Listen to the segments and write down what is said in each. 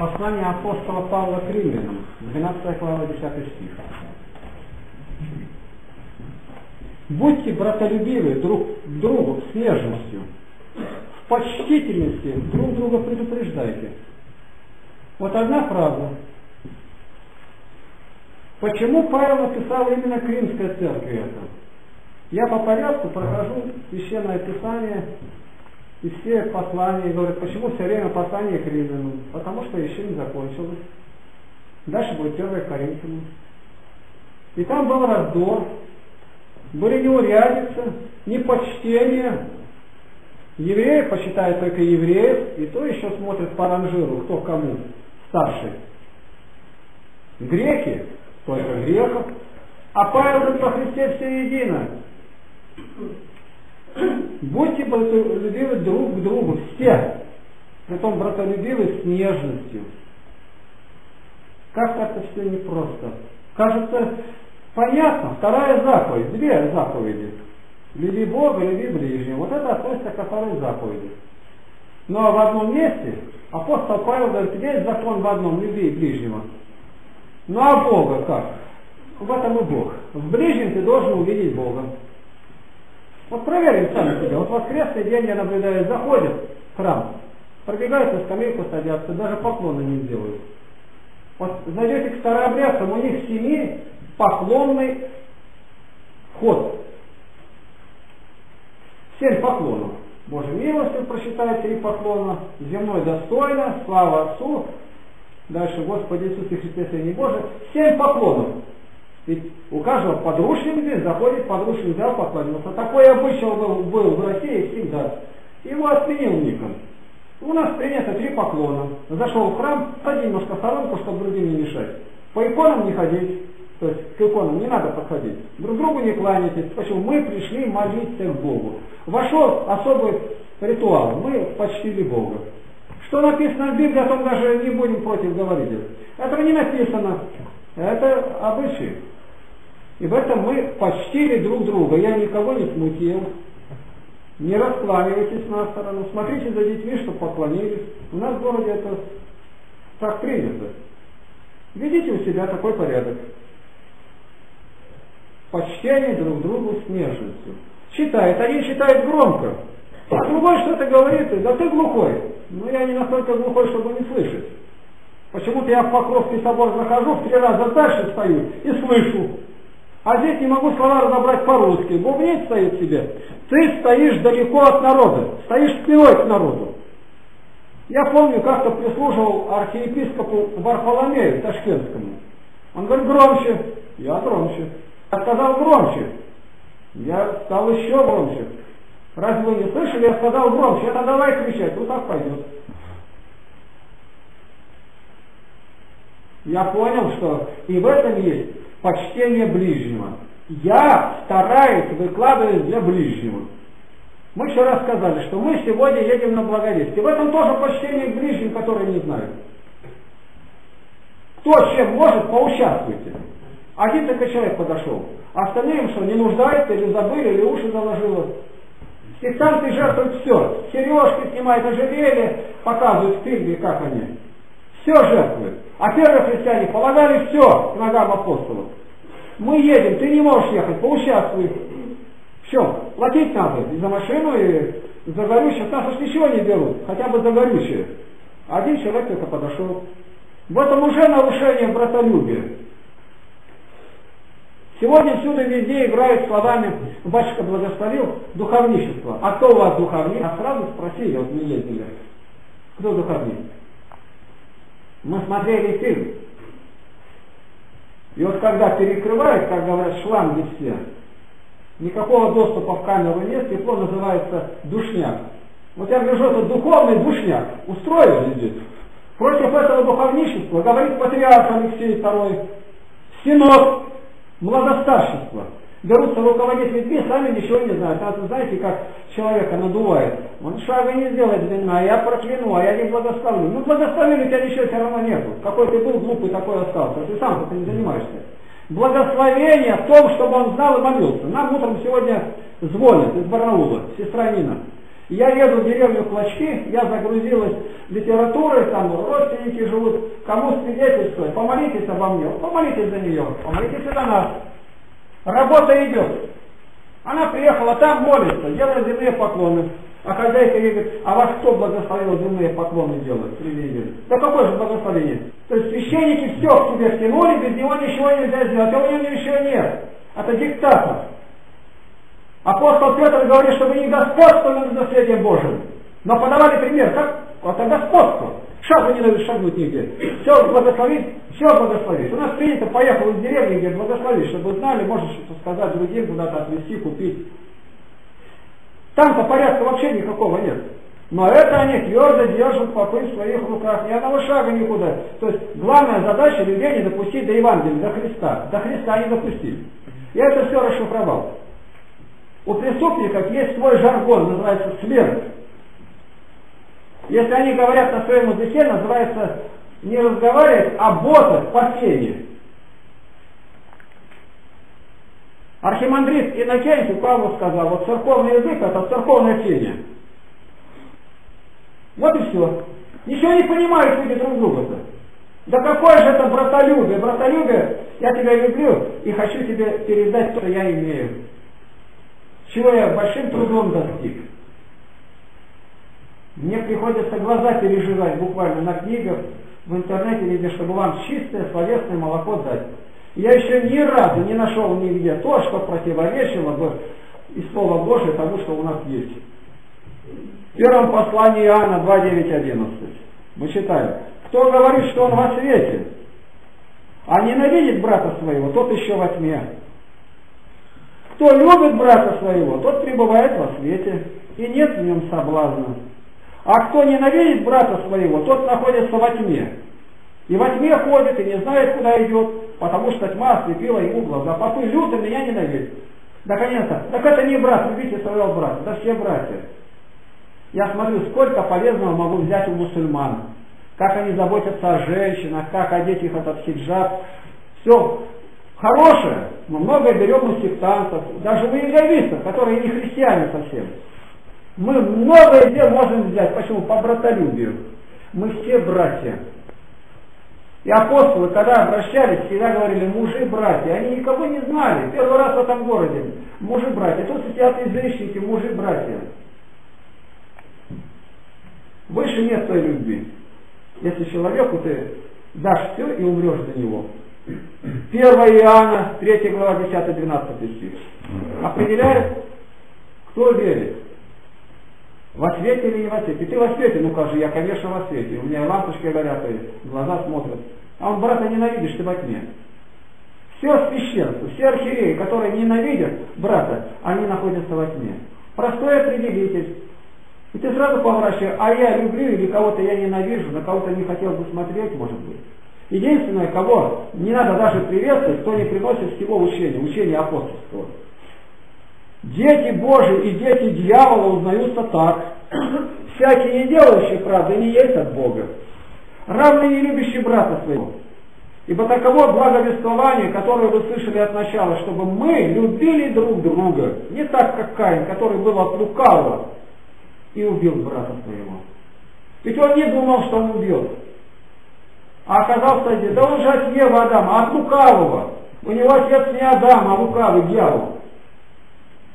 Послание апостола Павла к римлянам, 12 глава, 10 стих. Будьте братолюбивы друг к другу с нежностью, в почтительности друг друга предупреждайте. Вот одна фраза. Почему Павел написал именно Крымской церкви это? Я по порядку прохожу священное писание и все послания, говорят, почему все время послание к римлянам? Потому что еще не закончилось. Дальше будет первое Коринфянам. И там был раздор, были неурядицы, непочтение. Евреи почитают только евреев, и то еще смотрят по ранжиру, кто кому старший. Греки, только греков, а Павел говорит, по Христе все едино. Будьте братолюбивы друг к другу, все. Притом братолюбивы с нежностью. Как это все непросто. Кажется, понятно, вторая заповедь, две заповеди. Люби Бога, люби ближнего. Вот это относится ко второй заповеди. Но в одном месте апостол Павел говорит, есть закон в одном, люби ближнего. Ну а Бога как? В этом и Бог. В ближнем ты должен увидеть Бога. Вот проверим сами себя. Вот воскресный день я наблюдаю, заходят в храм, пробегают на скамейку, садятся, даже поклоны не сделают. Вот зайдете к старообрядцам, у них в семье поклонный вход. Семь поклонов. Божьей милостью прочитайте три поклона, земной достойно, слава Отцу, дальше Господи Иисусе Христе, Сыне Божий, семь поклонов. Ведь у каждого подручник здесь заходит, подручник взял, поклонился. Такой обычай был, был в России всегда. Его отменил Никон. У нас принято три поклона. Зашел в храм, сади немножко сторонку, чтобы другим не мешать. По иконам не ходить. То есть к иконам не надо подходить. Друг другу не кланяйтесь. Почему? Мы пришли молиться к Богу. Вошел особый ритуал. Мы почтили Бога. Что написано в Библии, о том даже не будем против говорить. Этого не написано. Это обычай. И в этом мы почтили друг друга. Я никого не смутил. Не раскланивайтесь на сторону. Смотрите за детьми, чтобы поклонились. У нас в городе это так принято. Видите у себя такой порядок. Почтение друг другу с нежностью. Читает. Один читает громко. А другой что-то говорит. Да ты глухой. Но я не настолько глухой, чтобы не слышать. Почему-то я в Покровский собор захожу, в три раза дальше стою и слышу. А здесь не могу слова разобрать по-русски. Бубнить стоит себе. Ты стоишь далеко от народа, стоишь спиной к народу. Я помню, как-то прислуживал архиепископу Варфоломею Ташкентскому. Он говорит, громче. Я громче. Я сказал громче. Я стал еще громче. Разве вы не слышали? Я сказал громче. Это давай кричать. Ну так пойдет. Я понял, что и в этом есть почтение ближнего. Я стараюсь выкладывать для ближнего. Мы вчера сказали, что мы сегодня едем на благовестие. В этом тоже почтение к ближним, которые не знают. Кто чем может, поучаствуйте. Один только человек подошел. Остальные что, не нуждаются, или забыли, или уши заложило. Сектанты жертвуют все. Сережки снимают, ожерелье, показывают в фильме, как они. Все жертвуют. А первые христиане полагали все к ногам апостолов. Мы едем, ты не можешь ехать, поучаствуй. Все, платить надо и за машину, и за горючее. Нас уж ничего не берут, хотя бы за горючее. Один человек только подошел. В этом уже нарушение братолюбия. Сегодня всюду везде играют словами «Батюшка благословил духовничество». А кто у вас духовник? А сразу спросили, вот мы ездили. Кто духовник? Мы смотрели фильм. И вот когда перекрывают, как говорят, шланги все, никакого доступа в камеру нет, тепло называется душняк. Вот я гляжу, это духовный душняк. Устроили здесь. Против этого духовничества говорит патриарх Алексей II, синод, младостаршество берутся руководить людьми, сами ничего не знают. А знаете, как человека надувает. Он шага не сделает меня, а я прокляну, а я не благословлю. Ну, благословили у тебя ничего все равно нету. Какой ты был глупый, такой остался. Ты сам этим не занимаешься. Благословение в том, чтобы он знал и молился. Нам утром сегодня звонят из Барнаула, сестра Нина. Я еду в деревню Клочки, я загрузилась литературой, там родственники живут, кому свидетельствовать, помолитесь обо мне, помолитесь за нее, помолитесь за нас. Работа идет. Она приехала там, молится, делает земные поклоны. А хозяйка ей говорит, а вас кто благословил земные поклоны делать? Привели. Да какое же благословение? То есть священники все к себе втянули, без него ничего нельзя сделать, а у него ничего нет. Это диктатор. Апостол Петр говорит, что вы не господствовали над наследием Божьим, но подавали пример. Как? Это господство. Шагу не надо шагнуть нигде. Все благословить, все благословить. У нас принято, поехал из деревни, где благословить, чтобы знали, можешь что сказать другим, куда-то отвезти, купить. Там-то порядка вообще никакого нет. Но это они твердо держат попы в своих руках, ни одного шага никуда. То есть главная задача людей не допустить до Евангелия, до Христа. До Христа не допустили. Я это все расшифровал. У преступников есть свой жаргон, называется смерть. Если они говорят на своем языке, называется не разговаривать, а по теме. Архимандрит Иннокентий Павлу сказал, вот церковный язык это церковное тение. Вот и все. Ничего не понимают люди друг друга-то. Да какое же это братолюбие? Братолюбие, я тебя люблю и хочу тебе передать то, что я имею. Чего я большим трудом достиг. Мне приходится глаза переживать буквально на книгах, в интернете, везде, чтобы вам чистое словесное молоко дать. Я еще ни разу не нашел нигде то, что противоречило бы из Слова Божия тому, что у нас есть. В первом послании Иоанна 2.9.11 мы читаем. Кто говорит, что он во свете, а ненавидит брата своего, тот еще во тьме. Кто любит брата своего, тот пребывает во свете, и нет в нем соблазна. А кто ненавидит брата своего, тот находится во тьме. И во тьме ходит и не знает, куда идет, потому что тьма ослепила ему глаза. Попы люто меня ненавидит. Наконец-то, так это не брат, любите своего брата, да все братья. Я смотрю, сколько полезного могу взять у мусульман. Как они заботятся о женщинах, как одеть их этот хиджаб. Все хорошее, но многое берем у сектантов, даже у иеговистов, которые не христиане совсем. Мы многое дел можем взять. Почему? По братолюбию. Мы все братья. И апостолы, когда обращались, всегда говорили мужи, братья. Они никого не знали. Первый раз в этом городе. Мужи, братья. Тут сидят язычники, мужи, братья. Выше нет той любви. Если человеку ты дашь все и умрешь за него. 1 Иоанна, 3 глава, 10-12 стих. Определяет, кто верит. Во свете или не во свете? Ты во свете, ну как же, я, конечно, во свете. У меня лампочки горят, и глаза смотрят. А он брата ненавидишь, ты во тьме. Все священство, все архиереи, которые ненавидят брата, они находятся во тьме. Простой определитель. И ты сразу поворачиваешь, а я люблю или кого-то я ненавижу, на кого-то не хотел бы смотреть, может быть. Единственное, кого не надо даже приветствовать, кто не приносит всего учения, учения апостольского. Дети Божии и дети дьявола узнаются так. Всякий не делающий правды не есть от Бога. Равный не любящий брата своего. Ибо таково благовествование, которое вы слышали от начала, чтобы мы любили друг друга. Не так, как Каин, который был от лукавого и убил брата своего. Ведь он не думал, что он убьет. А оказался один. Да он же от Евы Адама, от лукавого. У него отец не Адам, а лукавый дьявол.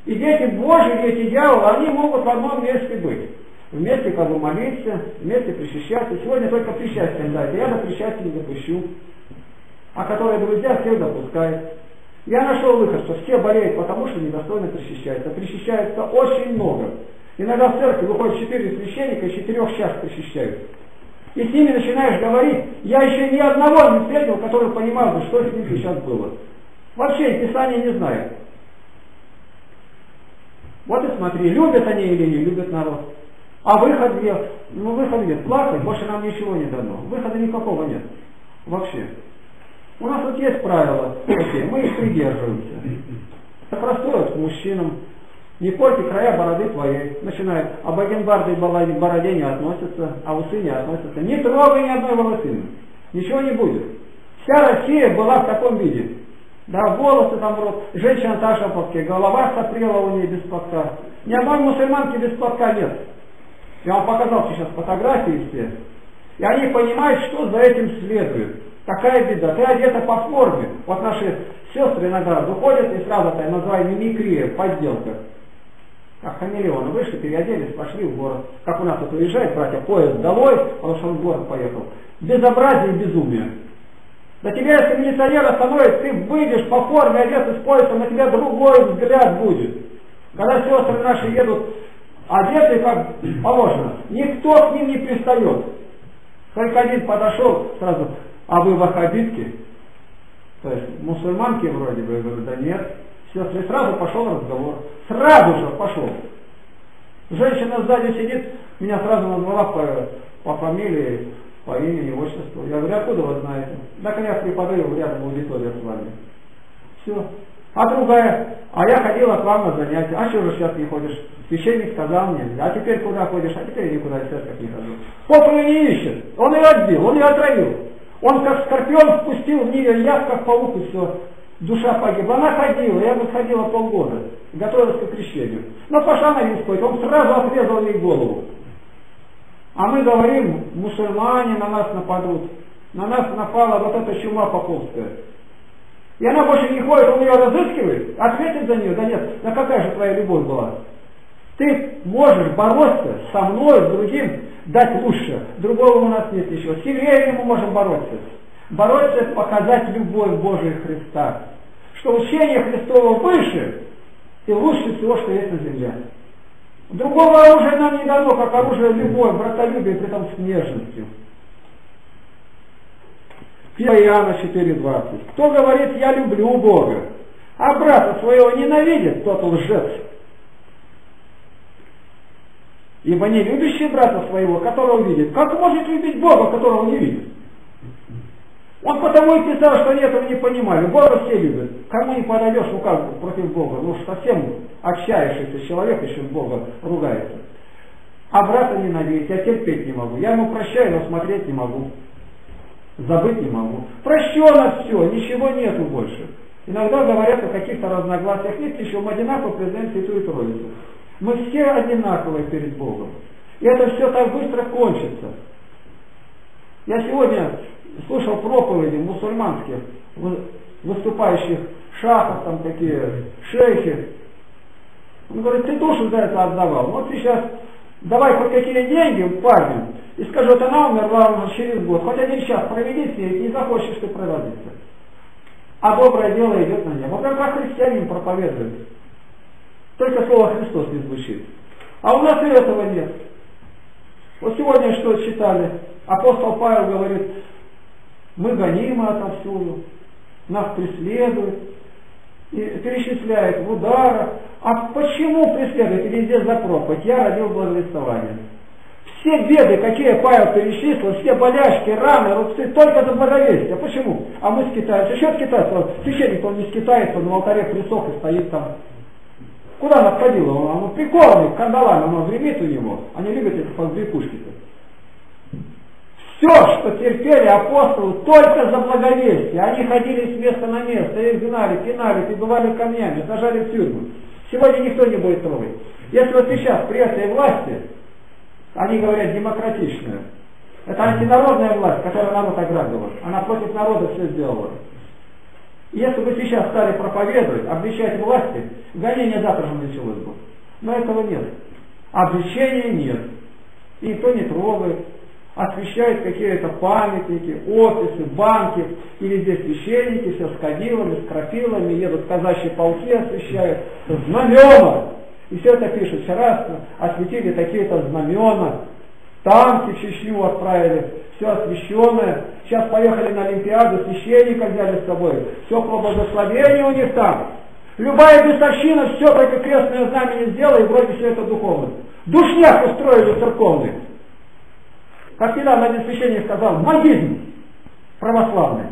И дети Божьи, дети дьявола, они могут в одном месте быть. Вместе бы молиться, вместе причащаться. Сегодня только причастие дайте, я до причастия не допущу. А которые друзья всех допускают. Я нашел выход, что все болеют потому, что недостойно причащаются. Причащается очень много. Иногда в церкви выходит четыре священника и четырех час причащают. И с ними начинаешь говорить, я еще ни одного не встретил, который понимал, что с ним сейчас было. Вообще Писание не знает. Вот и смотри, любят они или не любят народ. А выход нет. Ну выход нет. Плакать, больше нам ничего не дано. Выхода никакого нет. Вообще. У нас вот есть правила такие, мы их придерживаемся. Это простое к мужчинам. Не пойте края бороды твоей. Начинает. А бакенбарды и бороде не относятся, а усы не относятся. Не трогай ни одной волосины. Ничего не будет. Вся Россия была в таком виде. Да, волосы там рот, женщина та шапотке, голова сопрела у нее без платка. Ни одной мусульманки без платка нет. Я вам показал сейчас фотографии все. И они понимают, что за этим следует. Такая беда. Ты одета по форме. Вот наши сестры иногда выходят и сразу так называем мимикрия, подделка. Как хамелеоны вышли, переоделись, пошли в город. Как у нас тут уезжает, братья, поезд долой, потому что он в город поехал. Безобразие и безумие. На тебя, если милиционер остановит, ты выйдешь по форме, одет с поясом, на тебя другой взгляд будет. Когда сестры наши едут одеты как положено, никто к ним не пристает. Только один подошел сразу, а вы ваххабитки? То есть мусульманки вроде бы, я говорю, да нет. Сестры, сразу пошел разговор. Сразу же пошел. Женщина сзади сидит, меня сразу назвала по, по фамилии, по имени, говорю, откуда вы знаете? Я преподаю рядом в аудитории с вами. Все. А другая, а я ходила к вам на занятия. А что же сейчас не ходишь? Священник сказал мне, а теперь куда ходишь? А теперь никуда в церковь не хожу. Поп ее не ищет. Он ее отбил, он ее отравил. Он как скорпион впустил в нее яд, как паук, и все. Душа погибла. Она ходила, я бы ходила полгода, готовилась к крещению. Но пошла на исповедь, он сразу отрезал ей голову. А мы говорим, мусульмане на нас нападут. На нас напала вот эта чума поповская. И она больше не ходит, он ее разыскивает, ответит за нее. Да нет, да какая же твоя любовь была? Ты можешь бороться со мной, с другим, дать лучше. Другого у нас нет ничего. С евреями мы можем бороться. Бороться это показать любовь Божию Христа. Что учение Христово выше и лучше всего, что есть на земле. Другого оружия нам не дано, как оружие любовь, братолюбие, при том с нежностью. 1 Иоанна 4,20. Кто говорит, я люблю Бога, а брата своего ненавидит, тот лжец. Ибо не любящий брата своего, которого видит, как может любить Бога, которого не видит? Он потому и писал, что они этого не понимали. Бога все любят. Кому не подойдешь, как против Бога? Ну совсем отчаявшийся человек еще Бога ругается. А брата ненавидеть я терпеть не могу. Я ему прощаю, но смотреть не могу. Забыть не могу. Прощено все, ничего нету больше. Иногда говорят о каких-то разногласиях. Нет, еще мы одинаково признаем Святую Троицу. Мы все одинаковые перед Богом. И это все так быстро кончится. Я сегодня слушал проповеди мусульманских, выступающих шахов, там такие шейхи. Он говорит, ты душу за это отдавал. Вот сейчас давай хоть какие деньги парню, и скажу, вот она умерла уже через год. Хоть один час проведи с ней, не захочешь ты проводиться. А доброе дело идет на небо. Как христианин проповедует. Только слово Христос не звучит. А у нас и этого нет. Вот сегодня что читали? Апостол Павел говорит, мы гонимы отовсюду, нас преследуют, перечисляет в ударах. А почему преследуют? И везде за проповедь. Я родил благовествование. Все беды, какие Павел перечислил, все боляшки, раны, рубцы, только за благовестие. Почему? А мы скитаемся. Что скитаться? Священник, он не скитается, он на алтаре присох и стоит там Куда она ходила? Он, он прикованный кандалами, он гремит у него. Они любят эти побрякушки-то. Все, что терпели апостолы, только за благовестие. Они ходили с места на место, их гнали, пинали, прибывали камнями, сажали в тюрьму. Сегодня никто не будет трогать. Если вот сейчас при этой власти, они говорят демократичная, это антинародная власть, которая народ ограбила. Она против народа все сделала. Если бы сейчас стали проповедовать, обличать власти, гонение завтра же началось бы. Но этого нет. Обличения нет. И никто не трогает. Освещают какие-то памятники, офисы, банки, и везде священники, все с кадилами, с крапилами, едут казачьи полки освещают, знамена. И все это пишут. Вчера осветили такие-то знамена, танки в Чечню отправили, все освященное. Сейчас поехали на Олимпиаду, священника взяли с собой. Все по благословению у них там. Любая бесовщина все только крестное знамение сделала, и вроде все это духовно. Душняк устроили церковный. Как недавно один священник сказал, магизм православный.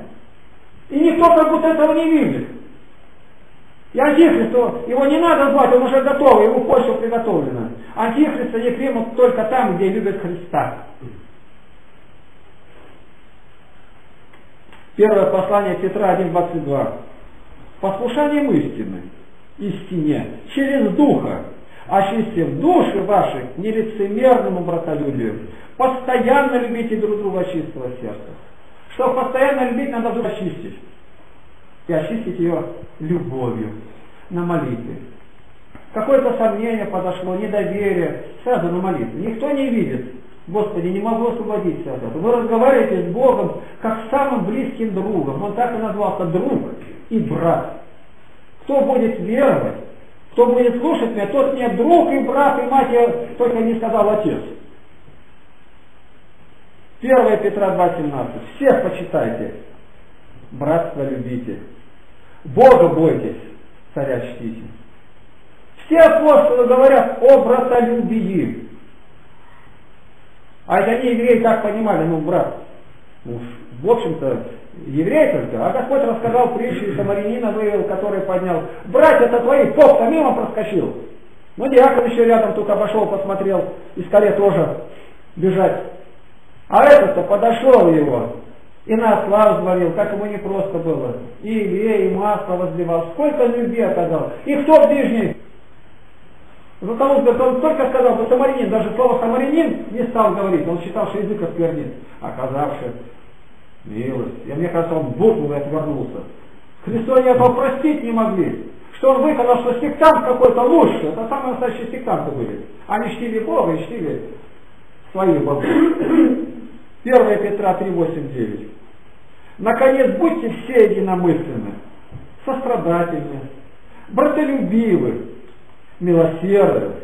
И никто как будто этого не видит. И антихристу, его не надо звать, он уже готов, ему почва приготовлена. Антихриста не примут только там, где любят Христа. Первое послание Петра 1.22. Послушанием истины, истине, через Духа, очистив души ваши нелицемерному братолюбию, Постоянно любите друг друга чистого сердца. Чтобы постоянно любить, надо вдруг очистить. И очистить ее любовью на молитве. Какое-то сомнение подошло, недоверие, сразу на молитву. Никто не видит. Господи, не могу освободиться от этого. Вы разговариваете с Богом как с самым близким другом. Он так и назвался друг и брат. Кто будет веровать, кто будет слушать меня, тот мне друг и брат и мать, я только не сказал отец. 1 Петра 2.17. Всех почитайте. Братство любите. Бога бойтесь, царя чтите. Все апостолы говорят о братолюбии. А это не евреи так понимали, ну, брат, ну, в общем-то, еврей только, а Господь рассказал притчу, самарянина вывел, который поднял. Братья-то твои, поп-то мимо проскочил. Ну, диакон еще рядом только обошел, посмотрел, и скорее тоже бежать. А этот-то подошел его, и на славу звонил, как ему не просто было. И Илье, и масло возливал, сколько любви оказал. И кто ближний? Того, что он только сказал, что самарянин, даже слово самарянин не стал говорить, он считал, что язык осквернит, оказавший милость. И мне кажется, он букву отвернулся. Христу они этого простить не могли. Что он выконал, что сектант какой-то лучше. Это самые настоящие сектанты были. Они чтили Бога и чтили своих богов. 1 Петра 3, 8, 9. Наконец, будьте все единомысленны, сострадательны, братолюбивы, милосердны,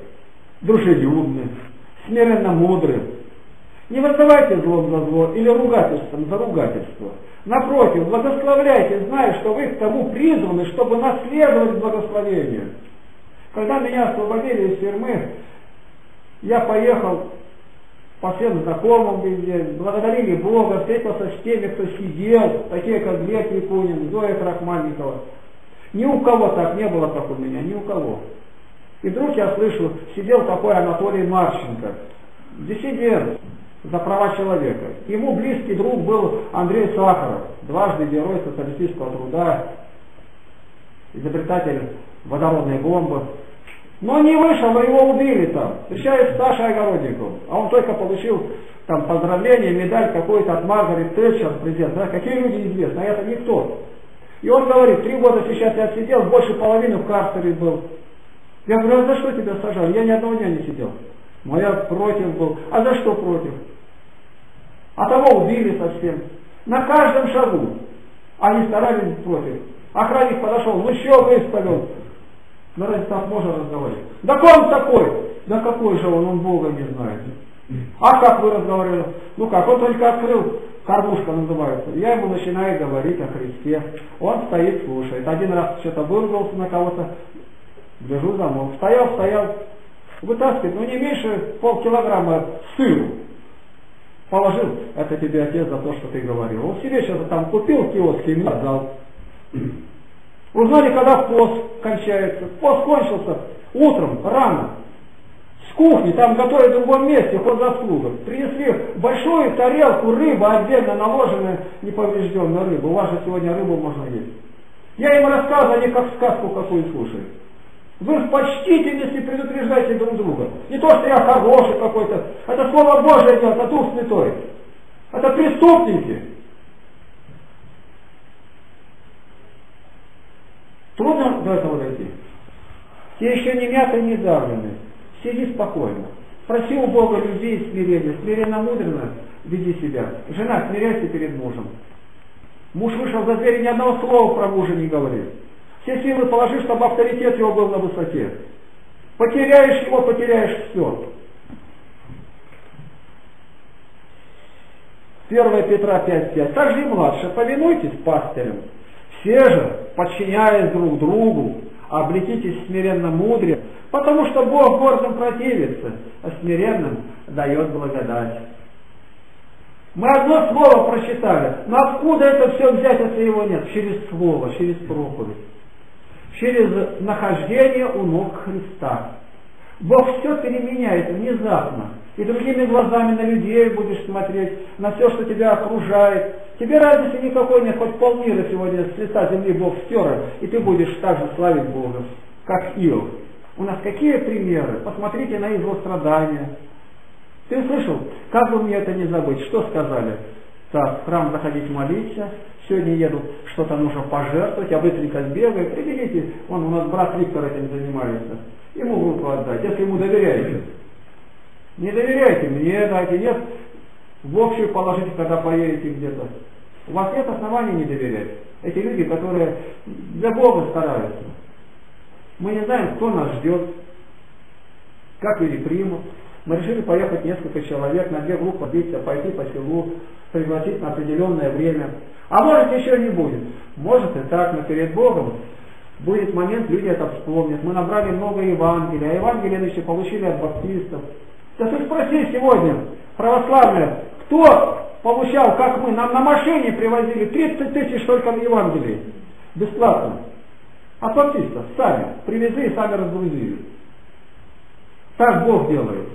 дружелюбны, смиренно мудры. Не вызывайте злом за зло или ругательством за ругательство. Напротив, благословляйте, зная, что вы к тому призваны, чтобы наследовать благословение. Когда меня освободили из тюрьмы, я поехал по всем знакомым везде, благодарили Бога, встретился с теми, кто сидел, такие как Глеб Якунин, Зоя Крахмальникова. Ни у кого так не было, как у меня, ни у кого. И вдруг я слышу, сидел такой Анатолий Марченко, диссидент за права человека. Ему близкий друг был Андрей Сахаров, дважды герой социалистического труда, изобретатель водородной бомбы. Но не вышел, но его убили там. Встречаюсь с Сашей Огородниковым. А он только получил там поздравление, медаль какой-то от Маргарет Тэтчер, президент. Да, какие люди известны, а это никто. И он говорит, три года сейчас я отсидел, больше половины в карцере был. Я говорю, а за что тебя сажали? Я ни одного дня не сидел. Моя против был. А за что против? А того убили совсем. На каждом шагу. Они старались против. Охранник подошел, ну что выставил? Да разве так можно разговаривать? Да он такой? Да какой же он, он Бога не знает. А как вы разговаривали? Ну как, он только открыл, кормушка называется. Я ему начинаю говорить о Христе. Он стоит, слушает. Один раз что-то выругался на кого-то, держу замок. Стоял, стоял, вытаскивает, ну не меньше полкилограмма сыру. Положил, это тебе отец за то, что ты говорил. Он себе что-то там купил в киоске и мне отдал. Узнали, когда пост кончается. Пост кончился утром, рано. С кухни, там готовят в другом месте, ход заслуга. Принесли большую тарелку рыбы, отдельно наложенная неповрежденная рыба. У вас же сегодня рыбу можно есть. Я им рассказываю, они как сказку какую слушают. Вы в почтительности предупреждаете друг друга. Не то, что я хороший какой-то. Это Слово Божие делает, это Дух Святой. Это преступники. Трудно до этого дойти. Те еще не мяты, не давлены. Сиди спокойно. Проси у Бога любви и смирения. Смиренно мудренно веди себя. Жена, смиряйся перед мужем. Муж вышел за дверь, ни одного слова про мужа не говорит. Все силы положи, чтобы авторитет его был на высоте. Потеряешь его, потеряешь все. 1 Петра 5.5. Так же и младше, повинуйтесь пастырям. Все же, подчиняясь друг другу, облекитесь смиренно мудре, потому что Бог гордым противится, а смиренным дает благодать. Мы одно слово прочитали, но откуда это все взять, если его нет? Через слово, через проповедь через нахождение у ног Христа. Бог все переменяет внезапно. И другими глазами на людей будешь смотреть, на все, что тебя окружает. Тебе разницы никакой нет, хоть полмира сегодня с лица земли Бог стер, и ты будешь так же славить Бога, как Иов. У нас какие примеры? Посмотрите на его страдания. Ты слышал, как бы мне это не забыть, что сказали? Так, в храм заходить молиться, сегодня еду, что-то нужно пожертвовать, я быстренько сбегаю, прибегите, он у нас брат Виктор этим занимается, ему в руку отдать, если ему доверяете. Не доверяйте мне, дайте, нет, в общую положите, когда поедете где-то. У вас нет оснований не доверять. Эти люди, которые для Бога стараются. Мы не знаем, кто нас ждет, как люди примут. Мы решили поехать несколько человек на две группы биться, пойти по селу, пригласить на определенное время. А может еще не будет. Может и так, но перед Богом будет момент, люди это вспомнят. Мы набрали много Евангелия, а Евангелие еще получили от баптистов. Да ты спроси сегодня, православные, кто получал, как мы, нам на машине привозили 30 тысяч только на Евангелии, бесплатно. А баптистов сами привезли и сами разгрузили. Так Бог делает.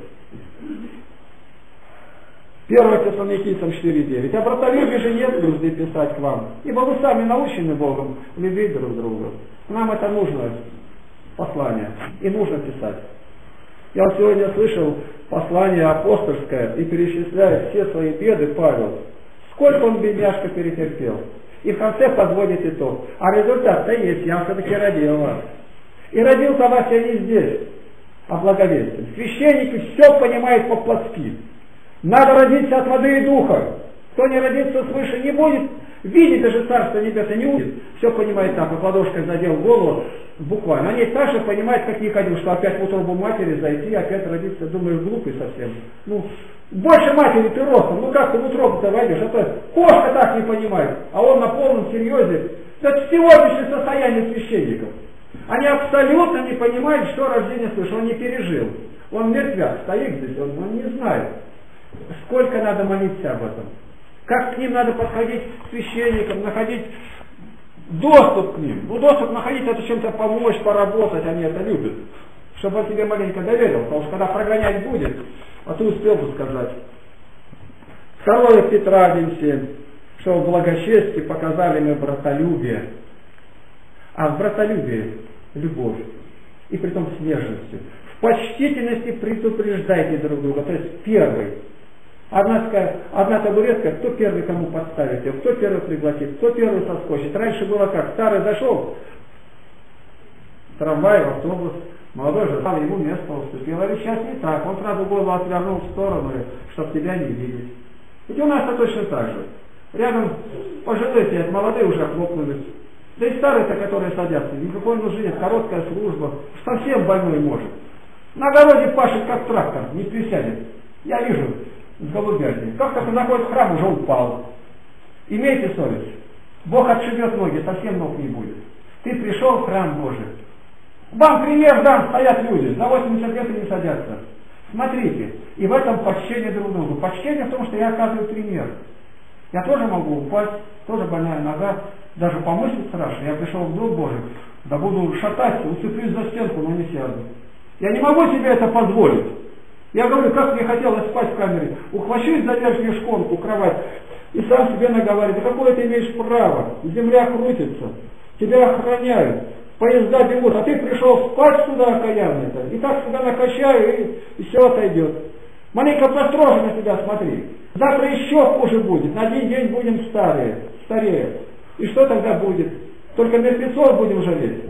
1 Тессалоникийцам 4.9. А братолюбие же нет нужды писать к вам, ибо вы сами научены Богом любить друг друга. Нам это нужно послание, и нужно писать. Я сегодня слышал послание апостольское и перечисляет все свои беды Павел. Сколько он, бедняжка, перетерпел. И в конце подводит итог. А результат-то есть, я все-таки родил вас. И родился вас я не здесь, а благовестен. Священники все понимают по-плотски. Надо родиться от воды и духа. Кто не родится свыше, не будет видеть даже Царство Небесное, не увидит. Все понимает так, вот ладошкой задел голову, буквально. Они так же понимают, как Никодим, что опять в утробу матери зайти, опять родиться, думаешь, глупый совсем. Ну, больше матери ты ростом, ну как ты в утробу-то войдешь, а то кошка так не понимает, а он на полном серьезе. Это сегодняшнее состояние священников. Они абсолютно не понимают, что рождение свыше, он не пережил. Он мертвяк, стоит здесь, он, он не знает. Сколько надо молиться об этом. Как к ним надо подходить священникам, находить доступ к ним. Ну, доступ находить, это чем-то помочь, поработать, они это любят. Чтобы он тебе маленько доверил, потому что когда прогонять будет, а ты успел бы сказать. Второе Петра 1.7, что в благочестии показали мы братолюбие. А в братолюбии любовь. И при том с нежностью. В почтительности предупреждайте друг друга. То есть первый Одна, одна табуретка, кто первый кому подставит ее, кто первый пригласит, кто первый соскочит. Раньше было как, старый зашел, трамвай, автобус, молодой же стал, ему место уступил. А сейчас не так, он сразу голову отвернул в сторону, чтобы тебя не видеть. Ведь у нас-то точно так же. Рядом пожилые сидят, молодые уже хлопнулись. Да и старые-то, которые садятся, никакой нужды нет, короткая служба, совсем больной может. На огороде пашет как трактор, не присядет. Я вижу, с голубятни. Как только заходит в храм, уже упал. Имейте совесть. Бог отшибет ноги, совсем ног не будет. Ты пришел в храм Божий. Вам пример дам, стоят люди, за 80 лет и не садятся. Смотрите, и в этом почтение друг другу. Почтение в том, что я оказываю пример. Я тоже могу упасть, тоже больная нога, даже помыслить страшно. Я пришел в Дух Божий, да буду шататься, уцеплюсь за стенку, но не сяду. Я не могу себе это позволить. Я говорю, как мне хотелось спать в камере. Ухвачусь за верхнюю шконку, кровать, и сам себе наговариваю, какое ты имеешь право? Земля крутится, тебя охраняют, поезда бегут, а ты пришел спать сюда окаянный-то, и так сюда накачаю, и, и все отойдет. Маленько построже на тебя смотри. Завтра еще хуже будет, на один день будем старые, старее. И что тогда будет? Только мертвецов будем жалеть.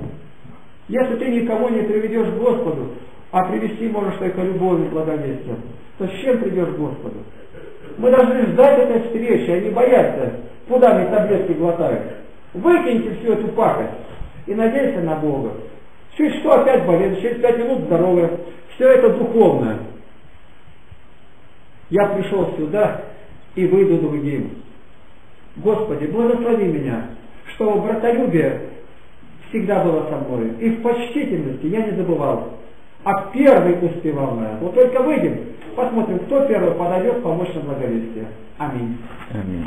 Если ты никого не приведешь к Господу, а привести можешь только любовью и благовестием, то с чем придешь к Господу? Мы должны ждать этой встречи, а не бояться, пудами таблетки глотают. Выкиньте всю эту пакость и надейся на Бога. Чуть что опять болезнь, через пять минут здоровье. Все это духовное. Я пришел сюда и выйду другим. Господи, благослови меня, чтобы братолюбие всегда было со мной. И в почтительности я не забывал а первый это. Вот только выйдем, посмотрим, кто первый подойдет помочь на благовестие. Аминь. Аминь.